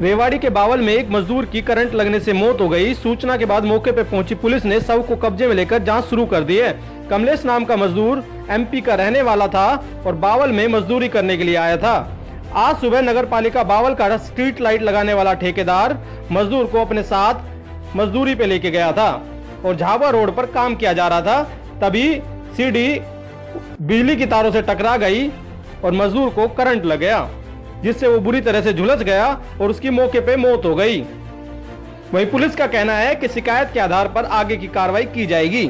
रेवाड़ी के बावल में एक मजदूर की करंट लगने से मौत हो गई। सूचना के बाद मौके पर पहुँची पुलिस ने शव को कब्जे में लेकर जाँच शुरू कर दी है। कमलेश नाम का मजदूर एमपी का रहने वाला था और बावल में मजदूरी करने के लिए आया था। आज सुबह नगर पालिका बावल का स्ट्रीट लाइट लगाने वाला ठेकेदार मजदूर को अपने साथ मजदूरी पे लेके गया था और झाबा रोड पर काम किया जा रहा था। तभी सीढ़ी बिजली की तारों से टकरा गई और मजदूर को करंट लग गया। जिससे वो बुरी तरह से झुलस गया और उसकी मौके पे मौत हो गई। वहीं पुलिस का कहना है कि शिकायत के आधार पर आगे की कार्रवाई की जाएगी।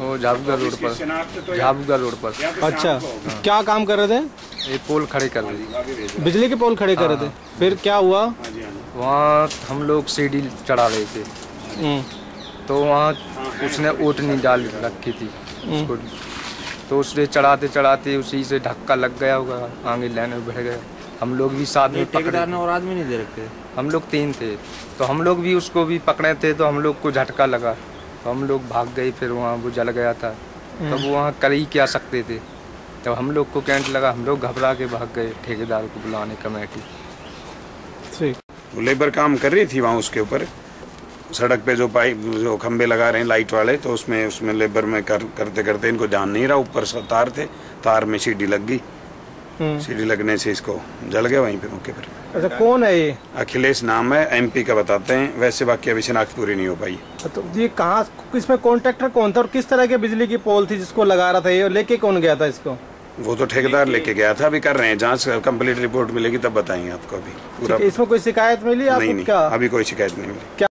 वो झाबुआ रोड पर। झाबुआ रोड पर। अच्छा। क्या काम कर रहे थे? ये पोल खड़े कर रहे थे। बिजली के पोल खड़े कर रहे थे। फिर क्या हुआ? वहाँ हम लोग सीढ़ी चढ़ा रहे थे। हम्म, तो वहाँ उसने ओट नहीं डाल रखी थी। तो उसने चढ़ाते चढ़ाते उसी से धक्का लग गया होगा आगे लाइन में बढ़ गया। हम लोग भी साथ में पकड़े ठेकेदार ने और आदमी नहीं दे रखे? हम लोग तीन थे। तो हम लोग भी उसको भी पकड़े थे तो हम लोग को झटका लगा। तो हम लोग भाग गए फिर वहाँ वो जल गया था। तब वो वहाँ कर ही क्या सकते थे। जब हम लोग को कैंट लगा हम लोग घबरा के भाग गए ठेकेदार को बुलाने कमेटी ठीक। वो लेबर काम कर रही थी वहाँ उसके ऊपर। सड़क पे जो पाइप जो खंबे लगा रहे हैं लाइट वाले तो उसमें उसमें लेबर में कर, करते करते इनको ध्यान नहीं रहा ऊपर से तार थे तार में सीढ़ी लग गई। हम्म, सीढ़ी लगने से इसको जल गया वहीं पे मौके पर। अच्छा कौन है ये? अखिलेश नाम है एमपी का बताते हैं। वैसे बाकी अभी शिनाख्त पूरी नहीं हो पाई। तो ये कहाँ इसमें कॉन्ट्रैक्टर कौन था और किस तरह के बिजली की पोल थी जिसको लगा रहा था ये? और लेके कौन गया था इसको? वो तो ठेकेदार लेके गया था अभी कर रहे हैं। जाँच कंप्लीट रिपोर्ट मिलेगी तब बताएँगे आपको अभी। पूरा इसमें कोई शिकायत मिली नहीं नहीं क्या? अभी कोई शिकायत नहीं मिली। क्या